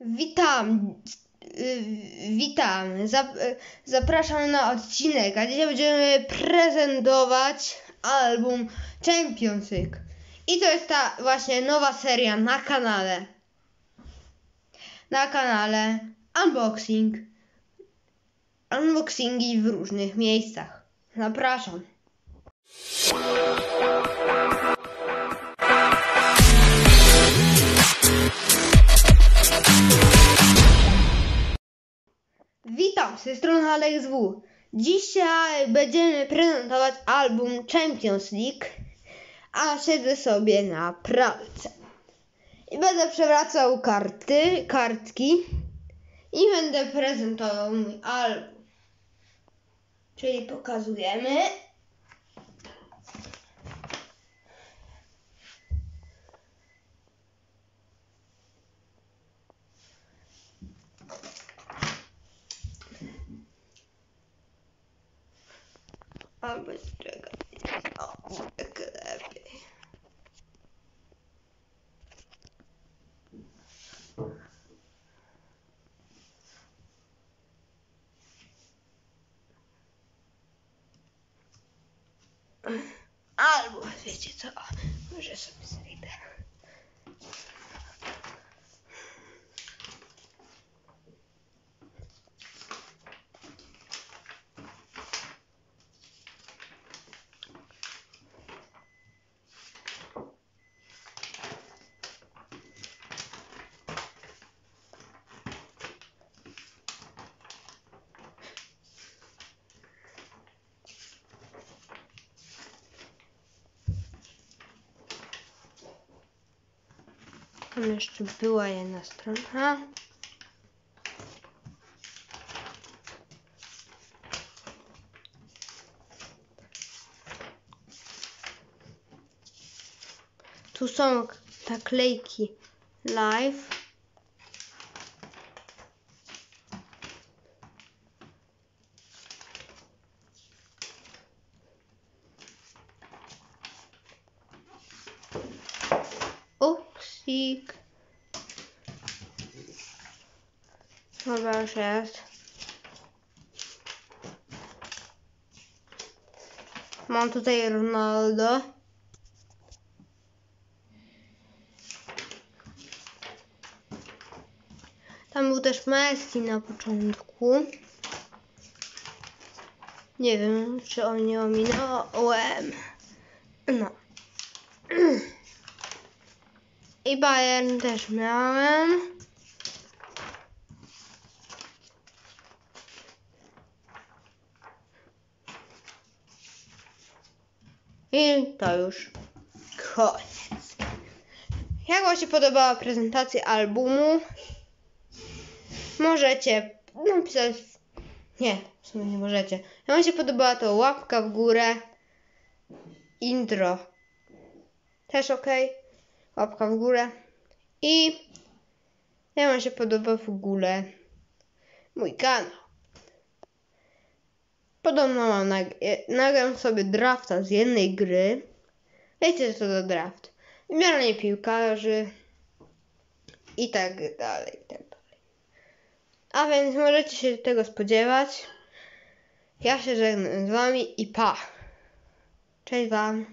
Witam. y, Witam. Y, Zapraszam na odcinek, a dzisiaj będziemy prezentować album Champions League. I to jest ta właśnie nowa seria na kanale. Na kanale Unboxing. Unboxingi w różnych miejscach. Zapraszam. Witam, z tej strony Alex W. Dzisiaj będziemy prezentować album Champions League, a siedzę sobie na pralce. I będę przewracał karty, kartki i będę prezentował mój album. Czyli pokazujemy. 啊，不是这个，哦，这个来呗。啊，我睡着了，我这什么事情的？Tam jeszcze była jedna strona. Tu są naklejki live. Upsik. Dobra, już. Mam tutaj Ronaldo. Tam był też Messi na początku. Nie wiem, czy on nie ominąłem. No. I Bayern też miałem. I to już koniec. Jak Wam się podobała prezentacja albumu? Możecie napisać. Nie, w sumie nie możecie. Jak Wam się podobała, to łapka w górę. Intro. Też ok. Łapka w górę. I jak Wam się podoba w ogóle mój kanał. Podobno mam nag- e, nagram sobie drafta z jednej gry. Wiecie co to draft? Wybieranie piłkarzy i tak dalej, i tak dalej. A więc możecie się tego spodziewać. Ja się żegnam z wami i pa. Cześć wam.